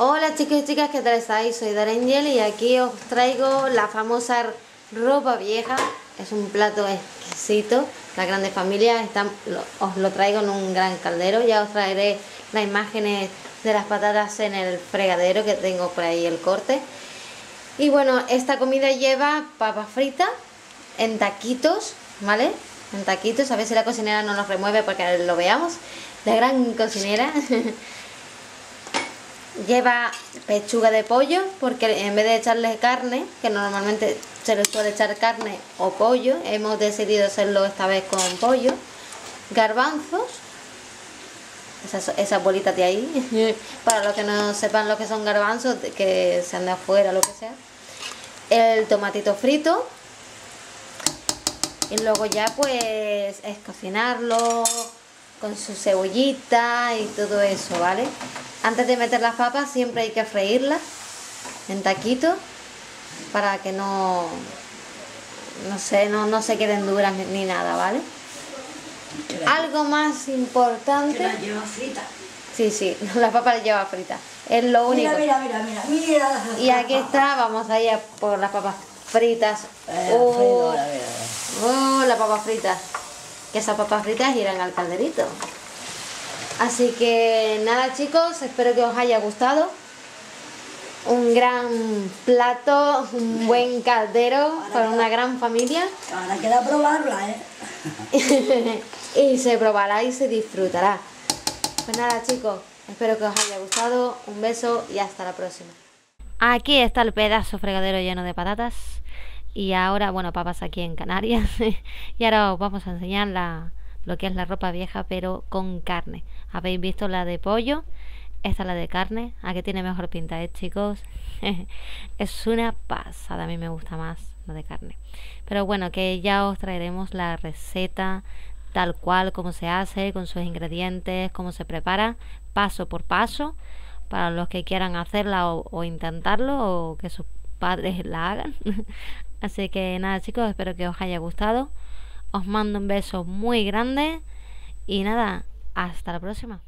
Hola chicos y chicas, ¿qué tal estáis? Soy Darangel y aquí os traigo la famosa ropa vieja. Es un plato exquisito, la grande familia, os lo traigo en un gran caldero. Ya os traeré las imágenes de las patatas en el fregadero que tengo por ahí el corte. Y bueno, esta comida lleva papas fritas en taquitos, ¿vale? En taquitos, a ver si la cocinera no los remueve para que lo veamos. La gran cocinera. Lleva pechuga de pollo porque en vez de echarle carne, que normalmente se le suele echar carne o pollo, hemos decidido hacerlo esta vez con pollo. Garbanzos, esas, bolitas de ahí, para los que no sepan lo que son garbanzos, que sean de afuera, lo que sea. El tomatito frito. Y luego ya pues es cocinarlo con su cebollita y todo eso, ¿vale? Antes de meter las papas siempre hay que freírlas en taquitos para que no, no sé, no, no se queden duras ni nada, ¿vale? Algo más importante. Que la lleva frita. Sí, sí, la papa la lleva frita. Es lo único. Mira, mira, mira, mira. Y aquí está, vamos a ir a por las papas fritas. Eh, oh, oh, las papas fritas. Que esas papas fritas irán al calderito. Así que nada chicos, espero que os haya gustado. Un gran plato, un buen caldero para una gran familia. Ahora queda probarla, ¿eh? y se probará y se disfrutará. Pues nada chicos, espero que os haya gustado. Un beso y hasta la próxima. Aquí está el pedazo fregadero lleno de patatas. Y ahora, bueno, papas aquí en Canarias. y ahora os vamos a enseñar la, lo que es la ropa vieja, pero con carne. ¿Habéis visto la de pollo? Esta es la de carne. ¿A qué tiene mejor pinta, eh, chicos? es una pasada. A mí me gusta más la de carne. Pero bueno, que ya os traeremos la receta tal cual, como se hace, con sus ingredientes, cómo se prepara, paso por paso, para los que quieran hacerla o, o intentarlo o que sus padres la hagan. Así que nada, chicos, espero que os haya gustado. Os mando un beso muy grande y nada, hasta la próxima.